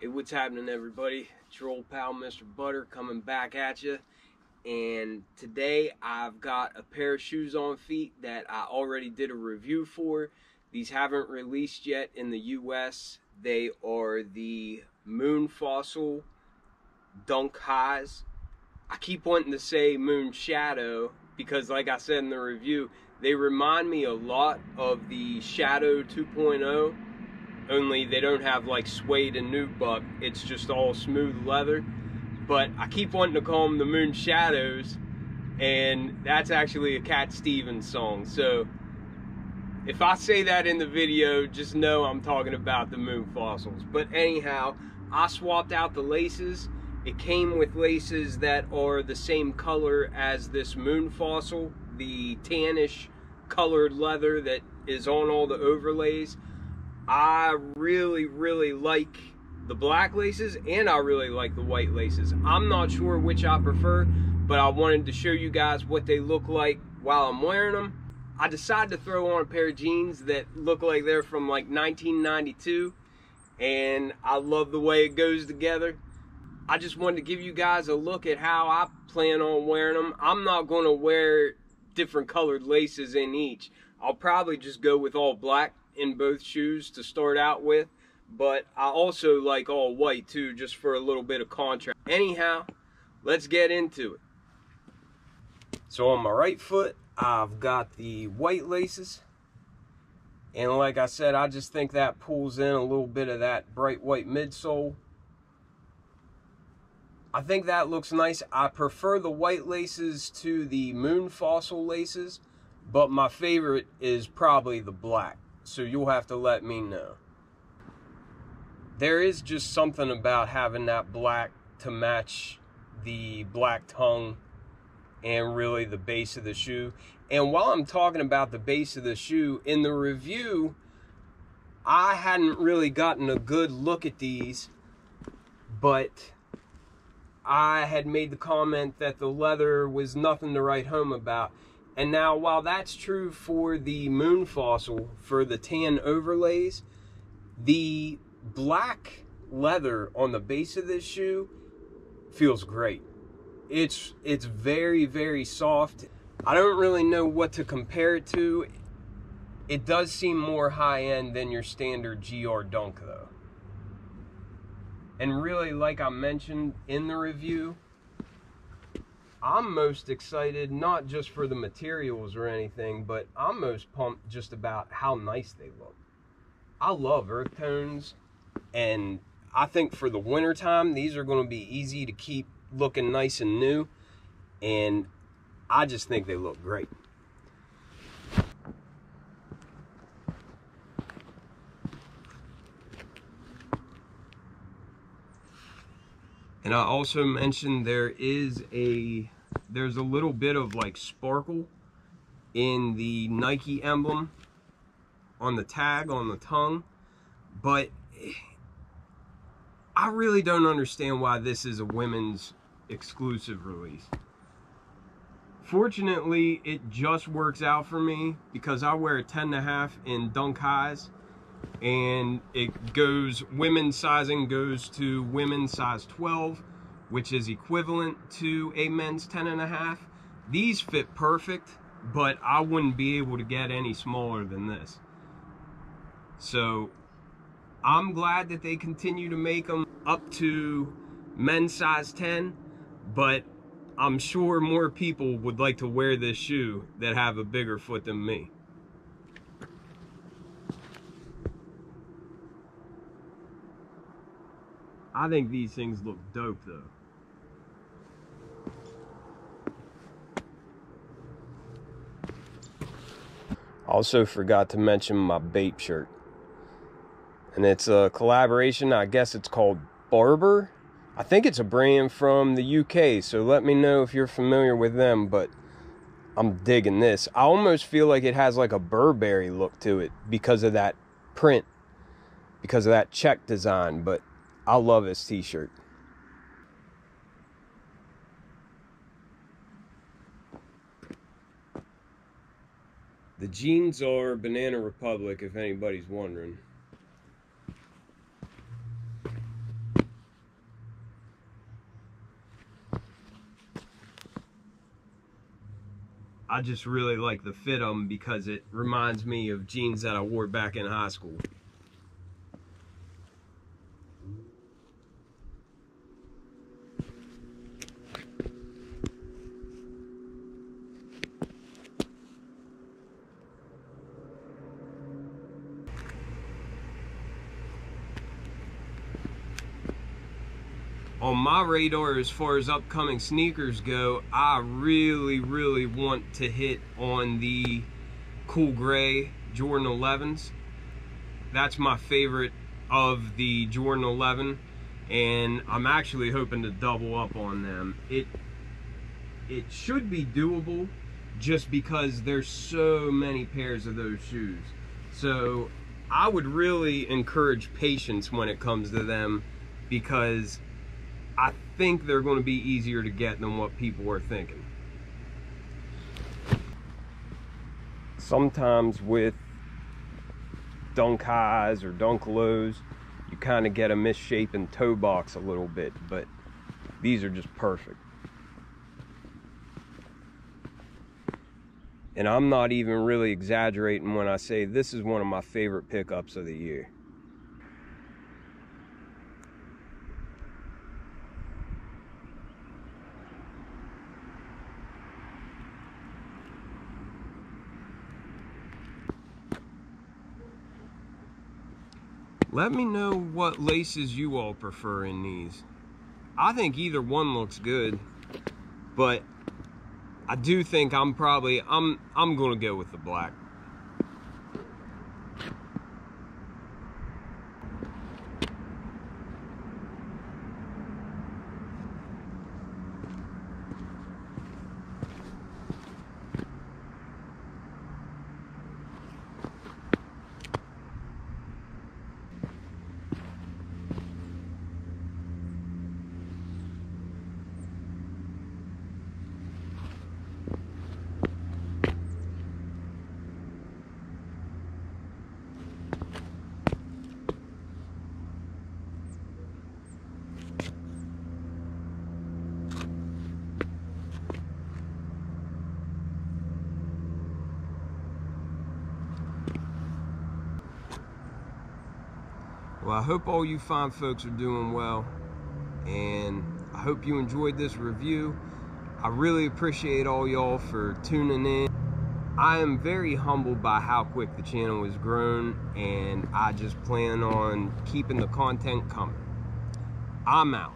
Hey, what's happening, everybody? Old pal, Mr. Butter, coming back at you. And today I've got a pair of shoes on feet that I already did a review for. These haven't released yet in the US. They are the Moon Fossil Dunk Highs. I keep wanting to say Moon Shadow because, like I said in the review, they remind me a lot of the Shadow 2.0 only they don't have like suede and nubuck. It's just all smooth leather. But I keep wanting to call them the Moon Shadows, and that's actually a Cat Stevens song. So if I say that in the video, just know I'm talking about the Moon Fossils. But anyhow, I swapped out the laces. It came with laces that are the same color as this Moon Fossil, the tannish colored leather that is on all the overlays. I really, really like the black laces and I really like the white laces. I'm not sure which I prefer, but I wanted to show you guys what they look like while I'm wearing them. I decided to throw on a pair of jeans that look like they're from like 1992 and I love the way it goes together. I just wanted to give you guys a look at how I plan on wearing them. I'm not going to wear different colored laces in each. I'll probably just go with all black in both shoes to start out with, but I also like all white too, just for a little bit of contrast. Anyhow, let's get into it. So on my right foot, I've got the white laces. And like I said, I just think that pulls in a little bit of that bright white midsole. I think that looks nice. I prefer the white laces to the moon fossil laces, but my favorite is probably the black so you'll have to let me know. There is just something about having that black to match the black tongue and really the base of the shoe. And while I'm talking about the base of the shoe, in the review, I hadn't really gotten a good look at these, but I had made the comment that the leather was nothing to write home about. And now, while that's true for the moon fossil, for the tan overlays, the black leather on the base of this shoe feels great. It's it's very very soft. I don't really know what to compare it to. It does seem more high end than your standard GR Dunk though. And really like I mentioned in the review, I'm most excited not just for the materials or anything, but I'm most pumped just about how nice they look. I love earth tones, and I think for the winter time, these are going to be easy to keep looking nice and new, and I just think they look great. And I also mentioned there is a, there's a little bit of like sparkle in the Nike emblem on the tag, on the tongue. But I really don't understand why this is a women's exclusive release. Fortunately, it just works out for me because I wear a 10 and a half in dunk highs and it goes women's sizing goes to women's size 12 which is equivalent to a men's 10 and a half. These fit perfect but i wouldn't be able to get any smaller than this. So i'm glad that they continue to make them up to men's size 10 but i'm sure more people would like to wear this shoe that have a bigger foot than me I think these things look dope though. Also forgot to mention my Bape shirt. And it's a collaboration, I guess it's called Barbour. I think it's a brand from the UK, so let me know if you're familiar with them, but I'm digging this. I almost feel like it has like a Burberry look to it because of that print, because of that check design, but I love this t-shirt. The jeans are Banana Republic, if anybody's wondering. I just really like the fit of them because it reminds me of jeans that I wore back in high school. On my radar as far as upcoming sneakers go, I really, really want to hit on the cool gray Jordan 11s. That's my favorite of the Jordan 11 and I'm actually hoping to double up on them. It it should be doable just because there's so many pairs of those shoes. So I would really encourage patience when it comes to them because I think they're going to be easier to get than what people are thinking. Sometimes with dunk highs or dunk lows, you kind of get a misshapen toe box a little bit, but these are just perfect. And I'm not even really exaggerating when I say this is one of my favorite pickups of the year. Let me know what laces you all prefer in these. I think either one looks good, but I do think I'm probably, I'm, I'm gonna go with the black. Well, I hope all you fine folks are doing well, and I hope you enjoyed this review. I really appreciate all y'all for tuning in. I am very humbled by how quick the channel has grown, and I just plan on keeping the content coming. I'm out.